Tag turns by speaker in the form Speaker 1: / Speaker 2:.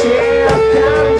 Speaker 1: Yeah, come.